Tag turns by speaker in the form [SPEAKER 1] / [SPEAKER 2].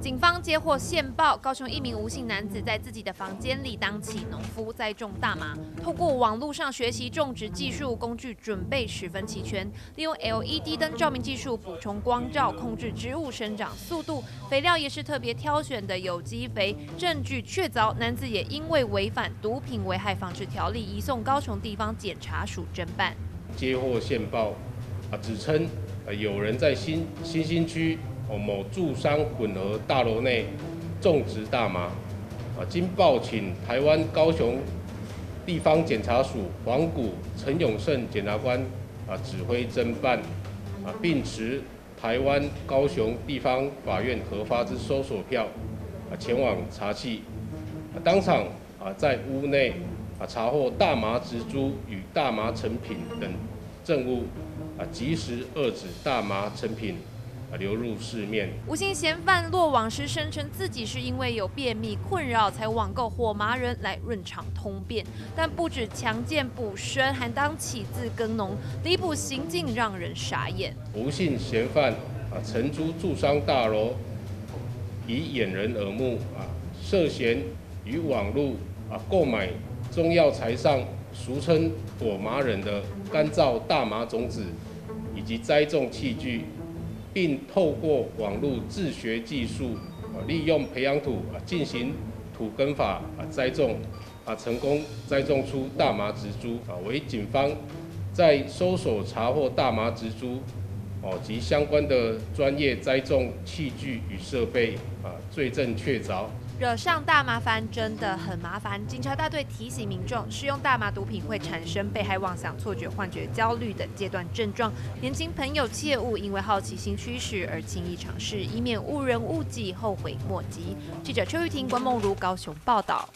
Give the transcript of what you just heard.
[SPEAKER 1] 警方接获线报，高雄一名吴姓男子在自己的房间里当起农夫，栽种大麻。透过网络上学习种植技术，工具准备十分齐全，利用 LED 灯照明技术补充光照，控制植物生长速度。肥料也是特别挑选的有机肥。证据确凿，男子也因为违反毒品危害防治条例，移送高雄地方检察署侦办。
[SPEAKER 2] 接获线报，啊，指称呃有人在新新兴区。某住商混合大楼内种植大麻，啊，经报请台湾高雄地方检察署黄谷陈永胜检察官啊指挥侦办，啊，并持台湾高雄地方法院核发之搜索票啊前往查缉，啊，当场啊在屋内啊查获大麻植株与大麻成品等证物，啊，及时遏止大麻成品。流入市面。
[SPEAKER 1] 无姓嫌犯落网时声称自己是因为有便秘困扰才网购火麻仁来润肠通便，但不止强健补身，还当起自耕农，离谱行径让人傻眼。
[SPEAKER 2] 无姓嫌犯啊，承租住商大楼，以掩人耳目啊，涉嫌于网络啊购买中药材上俗称火麻仁的干燥大麻种子，以及栽种器具。并透过网络自学技术，啊，利用培养土啊进行土耕法啊栽种，啊成功栽种出大麻植株啊，为警方在搜索查获大麻植株哦及相关的专业栽种器具与设备啊，罪证确凿。
[SPEAKER 1] 惹上大麻烦真的很麻烦。警察大队提醒民众，使用大麻毒品会产生被害妄想、错觉、幻觉、焦虑等阶段症状。年轻朋友切勿因为好奇心驱使而轻易尝试，以免误人误己、后悔莫及。记者邱玉婷、关梦如高雄报道。